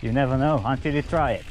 You never know until you try it.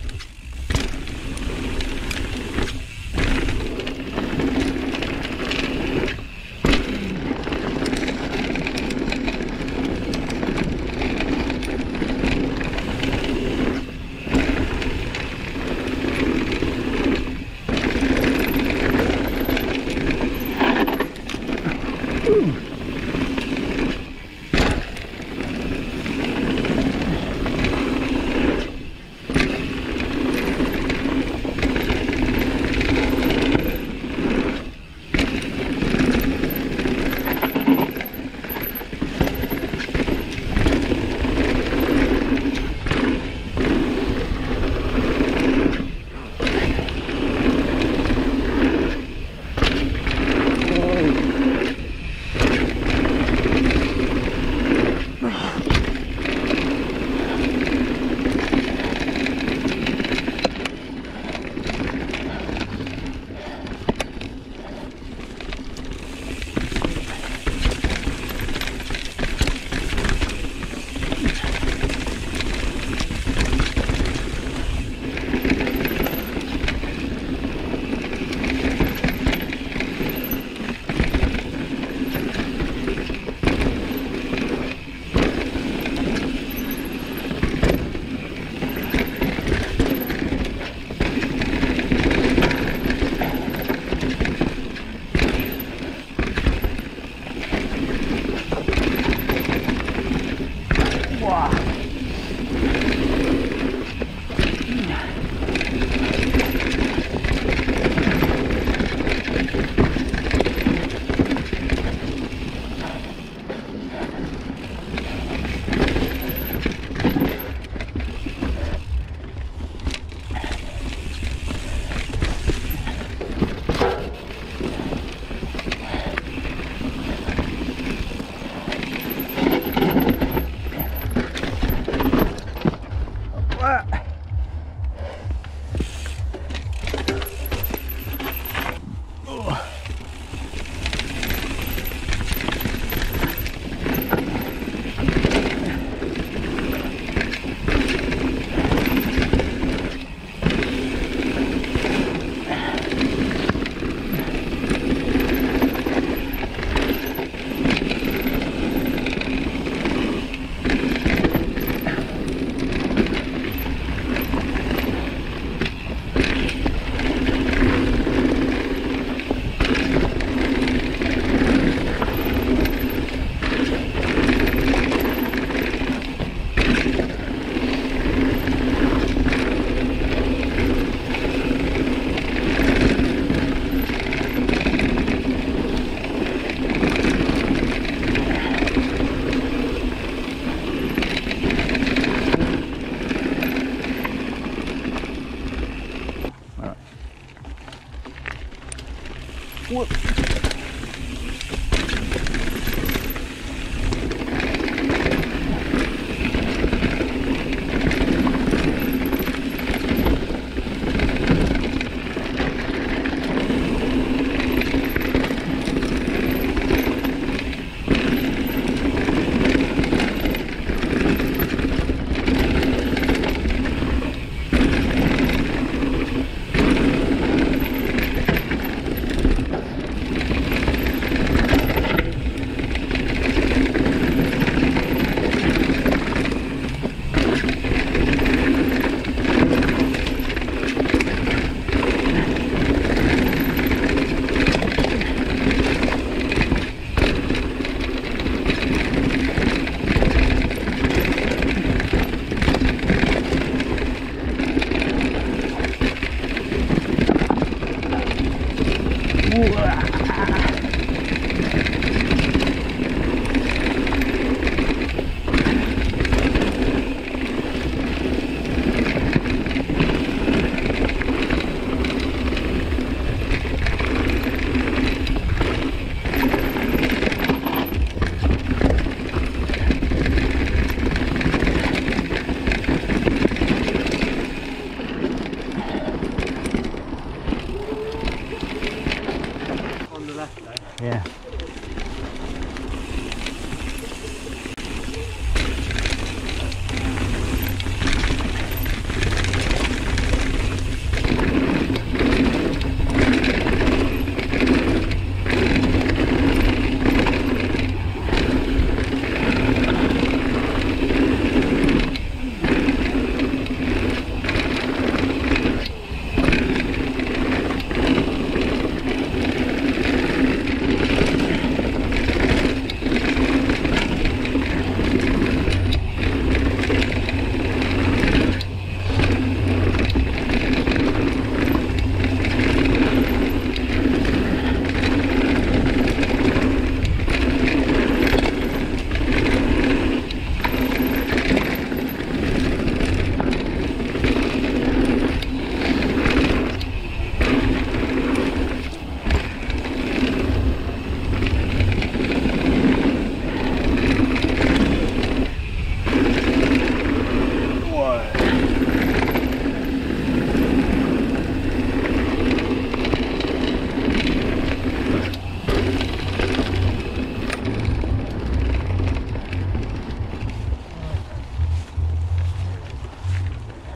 Whoop. Buat.